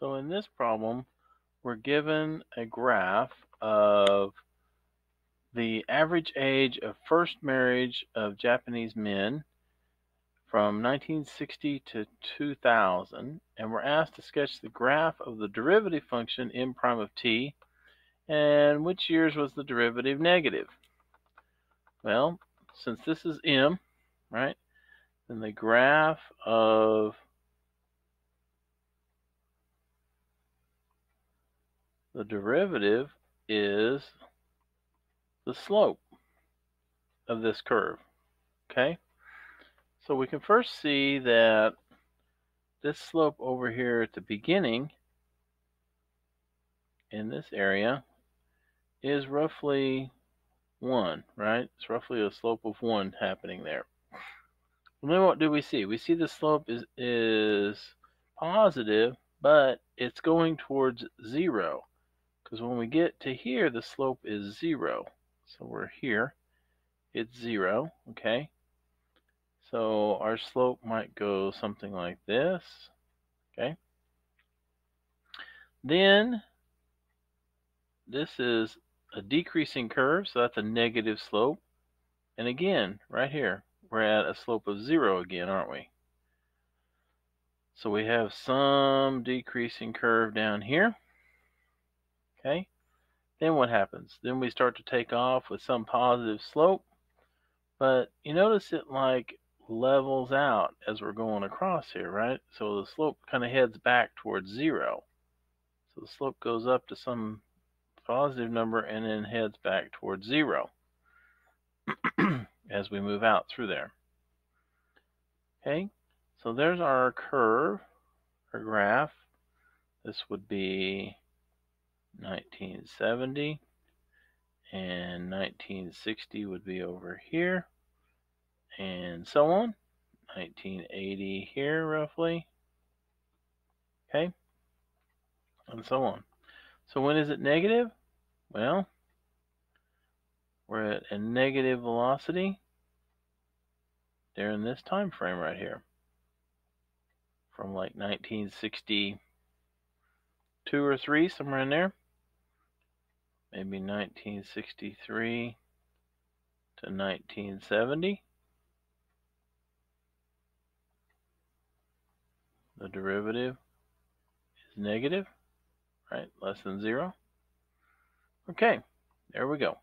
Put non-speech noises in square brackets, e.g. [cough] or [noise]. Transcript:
So in this problem, we're given a graph of the average age of first marriage of Japanese men from 1960 to 2000, and we're asked to sketch the graph of the derivative function m prime of t, and which years was the derivative negative. Well, since this is m, right, then the graph of the derivative is the slope of this curve. Okay? So we can first see that this slope over here at the beginning in this area is roughly 1, right? It's roughly a slope of 1 happening there. And then what do we see? We see the slope is, is positive, but it's going towards 0. Because when we get to here, the slope is 0. So we're here. It's 0, okay? So our slope might go something like this, okay? Then this is a decreasing curve, so that's a negative slope. And again, right here, we're at a slope of 0 again, aren't we? So we have some decreasing curve down here. Okay. Then what happens? Then we start to take off with some positive slope. But you notice it like levels out as we're going across here, right? So the slope kind of heads back towards zero. So the slope goes up to some positive number and then heads back towards zero [clears throat] as we move out through there. Okay, so there's our curve, our graph. This would be 1970 and 1960 would be over here and so on. 1980 here roughly. Okay and so on. So when is it negative? Well we're at a negative velocity during this time frame right here from like 1962 or 3 somewhere in there maybe 1963 to 1970. The derivative is negative, right? Less than zero. Okay, there we go.